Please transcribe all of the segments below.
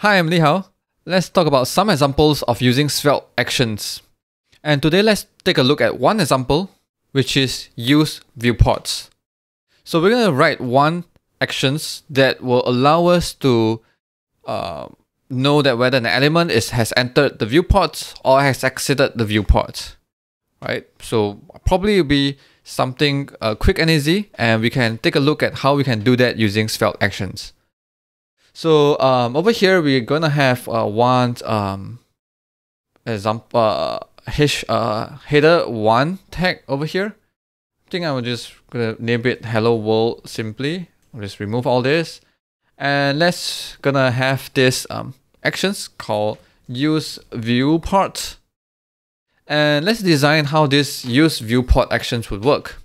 Hi, I'm Li Hau. Let's talk about some examples of using Svelte actions. And today let's take a look at one example, which is use viewports. So we're going to write one actions that will allow us to uh, know that whether an element is has entered the viewport or has exited the viewport. Right? So probably it'll be something uh, quick and easy, and we can take a look at how we can do that using Svelte actions. So um, over here, we're gonna have uh, one um, example uh, uh, header one tag over here. I think I'm just gonna name it hello world simply. I'll just remove all this, and let's gonna have this um, actions called use viewport. And let's design how this use viewport actions would work.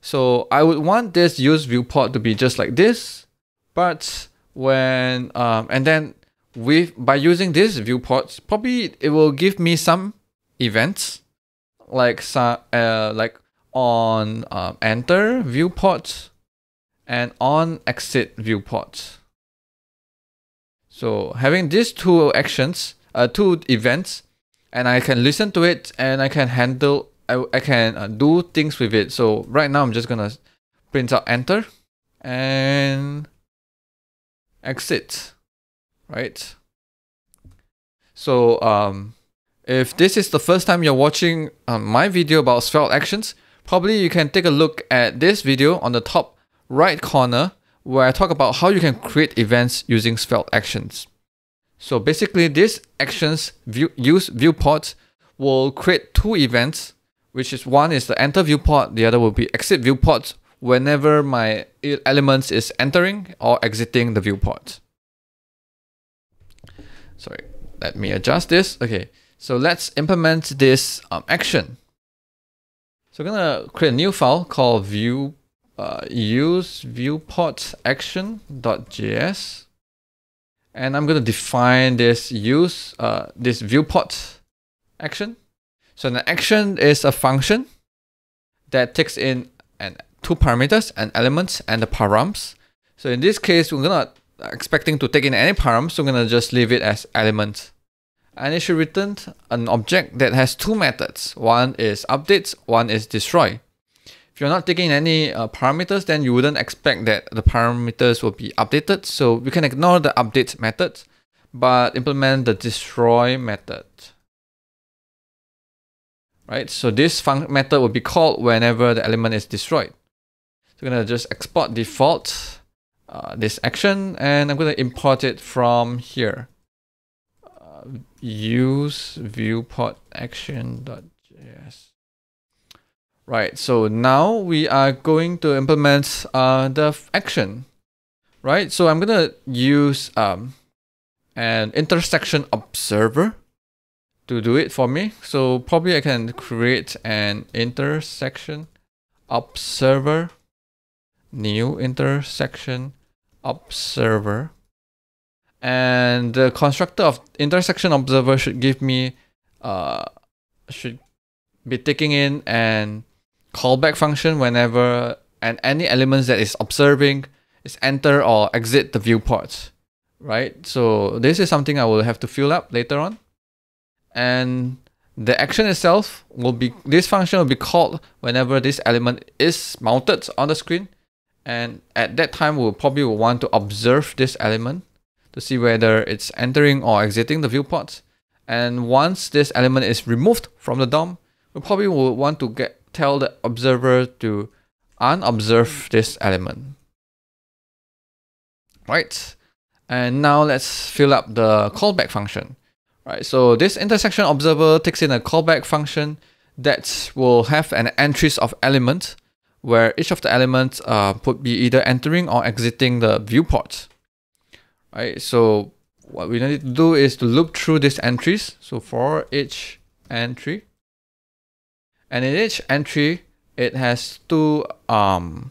So I would want this use viewport to be just like this, but when um, and then with by using this viewports, probably it will give me some events like some uh, like on um, enter viewport and on exit viewport. So having these two actions, uh, two events, and I can listen to it and I can handle, I, I can uh, do things with it. So right now I'm just gonna print out enter and exit, right? So um, if this is the first time you're watching um, my video about Svelte actions, probably you can take a look at this video on the top right corner where I talk about how you can create events using Svelte actions. So basically these actions view, use viewport will create two events, which is one is the enter viewport, the other will be exit viewport whenever my elements is entering or exiting the viewport. Sorry, let me adjust this. Okay, so let's implement this um, action. So I'm gonna create a new file called view uh, use viewport action.js and I'm gonna define this use uh, this viewport action. So an action is a function that takes in an two parameters, an element and the params. So in this case, we're not expecting to take in any params, so we're gonna just leave it as element. And it should return an object that has two methods. One is update, one is destroy. If you're not taking any uh, parameters, then you wouldn't expect that the parameters will be updated. So we can ignore the update method, but implement the destroy method right? So this method will be called whenever the element is destroyed. So I'm going to just export default uh, this action and I'm going to import it from here. Uh, use viewport action.js. Right, so now we are going to implement uh, the action, right? So I'm going to use um, an intersection observer to do it for me. So probably I can create an intersection observer new intersection observer. And the constructor of intersection observer should give me, uh, should be taking in an callback function whenever and any elements that is observing is enter or exit the viewport, right? So this is something I will have to fill up later on. And the action itself will be, this function will be called whenever this element is mounted on the screen and at that time, we'll probably want to observe this element to see whether it's entering or exiting the viewport. And once this element is removed from the DOM, we probably will want to get tell the observer to unobserve this element. Right. And now let's fill up the callback function. Right. So this intersection observer takes in a callback function that will have an entries of element where each of the elements uh, would be either entering or exiting the viewport. Right, so what we need to do is to loop through these entries. So for each entry, and in each entry, it has two um,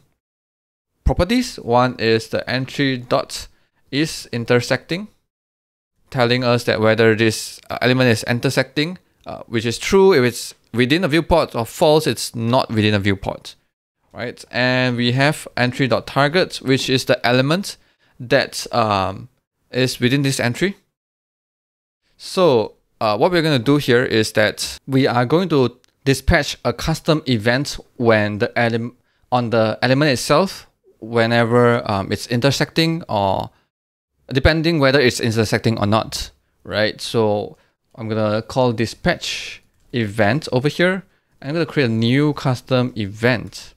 properties. One is the entry dot is intersecting, telling us that whether this uh, element is intersecting, uh, which is true if it's within a viewport, or false, it's not within a viewport right? And we have entry.target, which is the element that um, is within this entry. So uh, what we're going to do here is that we are going to dispatch a custom event when the element on the element itself whenever um, it's intersecting or depending whether it's intersecting or not, right? So I'm gonna call dispatch event over here. I'm gonna create a new custom event,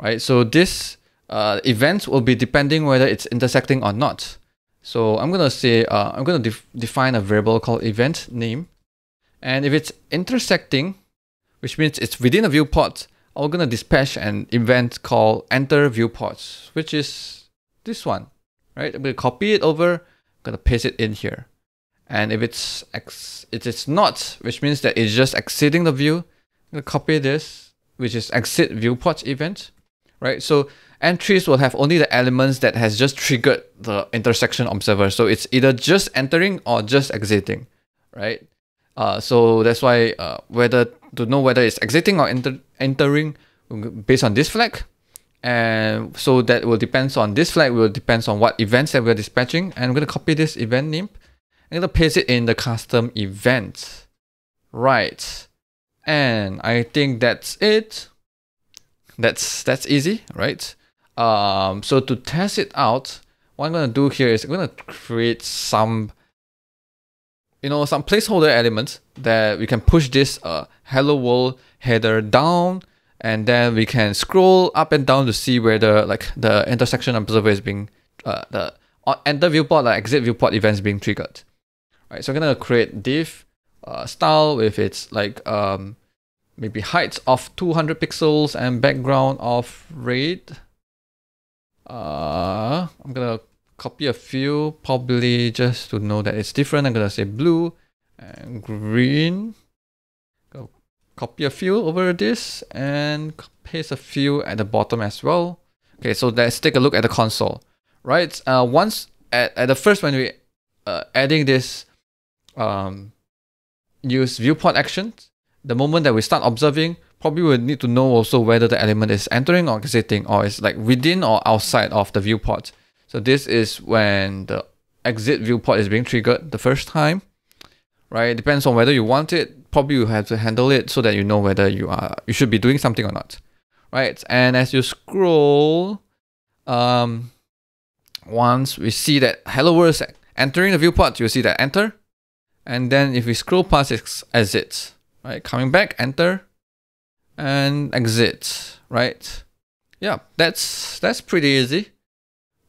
right? So this uh, event will be depending whether it's intersecting or not. So I'm gonna say uh, I'm gonna def define a variable called event name, and if it's intersecting, which means it's within a viewport, I'm gonna dispatch an event called enter viewports, which is this one, right? I'm gonna copy it over, I'm gonna paste it in here. And if it's ex it is not, which means that it's just exiting the view, I'm gonna copy this, which is exit viewport event, right? So entries will have only the elements that has just triggered the intersection observer. So it's either just entering or just exiting, right? Uh, so that's why uh, whether to know whether it's exiting or enter entering based on this flag. And so that will depends on this flag will depends on what events that we're dispatching. And I'm going to copy this event name. I'm to paste it in the custom event. Right. And I think that's it. That's that's easy, right? Um, so to test it out, what I'm going to do here is I'm to create some you know, some placeholder elements that we can push this uh, hello world header down and then we can scroll up and down to see where the like the intersection observer is being uh, the uh, enter viewport like exit viewport events being triggered. Right, so I'm gonna create div uh, style with its like um maybe height of 200 pixels and background of red. Uh, I'm gonna copy a few, probably just to know that it's different. I'm gonna say blue and green. Go copy a few over this and paste a few at the bottom as well. Okay, so let's take a look at the console. Right, uh, once at, at the first when we uh, adding this um, use viewport actions, the moment that we start observing, probably we need to know also whether the element is entering or exiting or is like within or outside of the viewport. So this is when the exit viewport is being triggered the first time, right? It depends on whether you want it. Probably you have to handle it so that you know whether you are you should be doing something or not, right? And as you scroll, um, once we see that hello world is entering the viewport, you see that enter, and then if we scroll past, it's exit, right? Coming back, enter, and exit, right? Yeah, that's that's pretty easy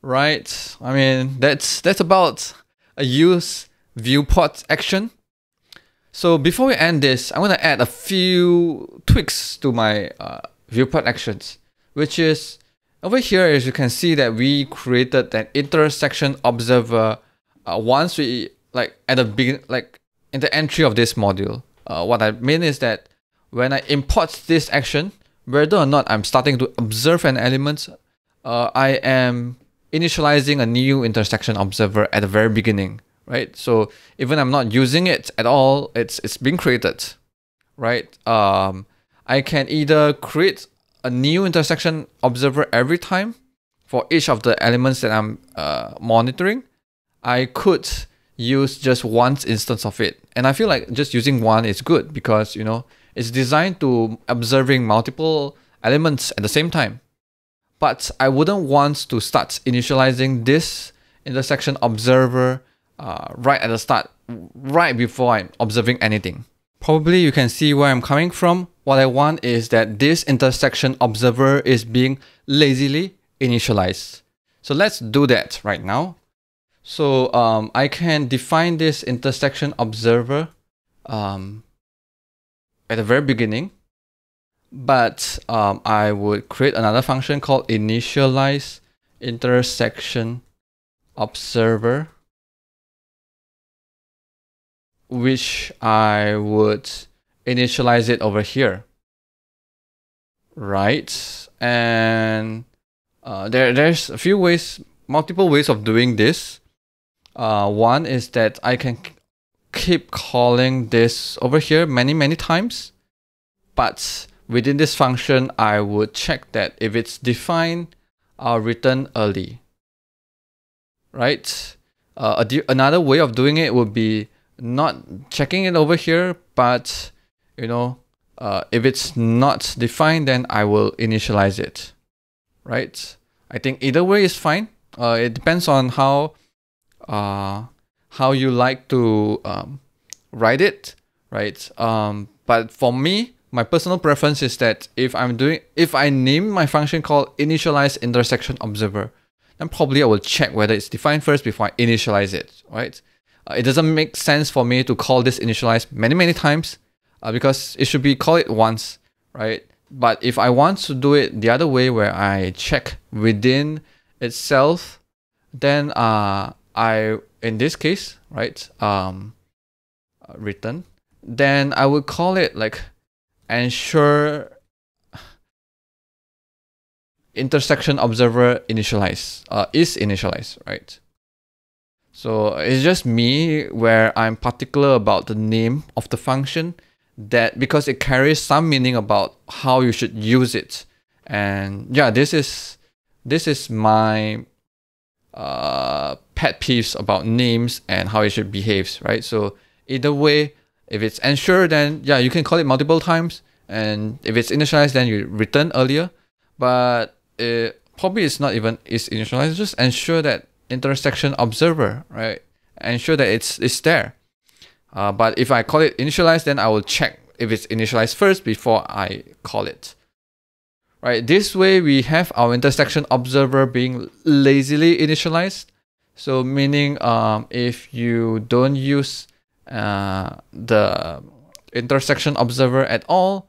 right? I mean, that's that's about a use viewport action. So before we end this, I'm gonna add a few tweaks to my uh, viewport actions, which is over here. As you can see, that we created an intersection observer uh, once we like at the begin, like in the entry of this module. Uh, what I mean is that when I import this action, whether or not I'm starting to observe an element, uh, I am initializing a new intersection observer at the very beginning, right? So even I'm not using it at all, it's it's being created, right? Um, I can either create a new intersection observer every time for each of the elements that I'm uh, monitoring. I could use just one instance of it, and I feel like just using one is good because you know it's designed to observing multiple elements at the same time but I wouldn't want to start initializing this intersection observer uh, right at the start, right before I'm observing anything. Probably you can see where I'm coming from. What I want is that this intersection observer is being lazily initialized. So let's do that right now. So um, I can define this intersection observer um, at the very beginning but um, I would create another function called initialize intersection observer which I would initialize it over here. Right? And uh, there there's a few ways multiple ways of doing this uh, one is that I can keep calling this over here many many times but Within this function, I would check that if it's defined, I'll return early. Right? Uh, another way of doing it would be not checking it over here, but you know, uh, if it's not defined, then I will initialize it, right? I think either way is fine. Uh, it depends on how uh, how you like to um, write it, right? Um, but for me, my personal preference is that if I'm doing, if I name my function called initialize intersection observer, then probably I will check whether it's defined first before I initialize it, right? Uh, it doesn't make sense for me to call this initialize many, many times uh, because it should be called it once, right? But if I want to do it the other way where I check within itself, then uh, I, in this case, right, um, return, then I would call it like ensure intersection observer initialize uh, is initialized, right? So it's just me where I'm particular about the name of the function that because it carries some meaning about how you should use it. And yeah, this is this is my uh, pet peeves about names and how it should behave, right? So either way, if it's ensure, then yeah, you can call it multiple times. And if it's initialized, then you return earlier. But it probably it's not even is initialized. Just ensure that intersection observer, right? Ensure that it's it's there. Uh, but if I call it initialize, then I will check if it's initialized first before I call it. Right, this way we have our intersection observer being lazily initialized. So meaning um, if you don't use uh, the intersection observer at all,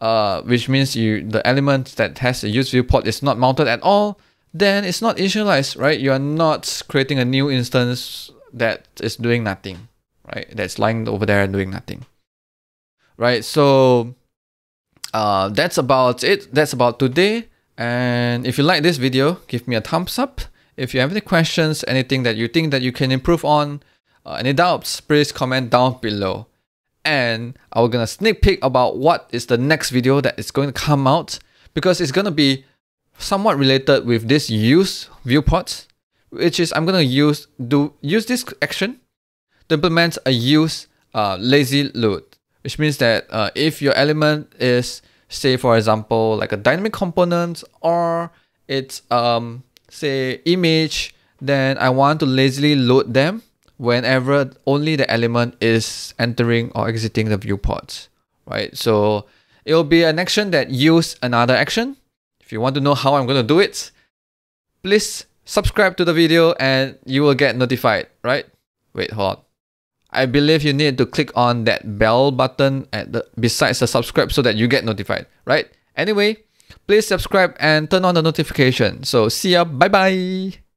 uh, which means you the element that has a use viewport is not mounted at all, then it's not initialized, right? You are not creating a new instance that is doing nothing, right? That's lying over there and doing nothing, right? So uh, that's about it. That's about today. And if you like this video, give me a thumbs up. If you have any questions, anything that you think that you can improve on, uh, any doubts, please comment down below. And I'm gonna sneak peek about what is the next video that is going to come out because it's gonna be somewhat related with this use viewport, which is I'm gonna use do use this action to implement a use uh, lazy load, which means that uh, if your element is say for example like a dynamic component or it's um say image, then I want to lazily load them whenever only the element is entering or exiting the viewport, right? So it will be an action that use another action. If you want to know how I'm going to do it, please subscribe to the video and you will get notified, right? Wait, hold on. I believe you need to click on that bell button at the besides the subscribe so that you get notified, right? Anyway, please subscribe and turn on the notification. So see ya, bye bye.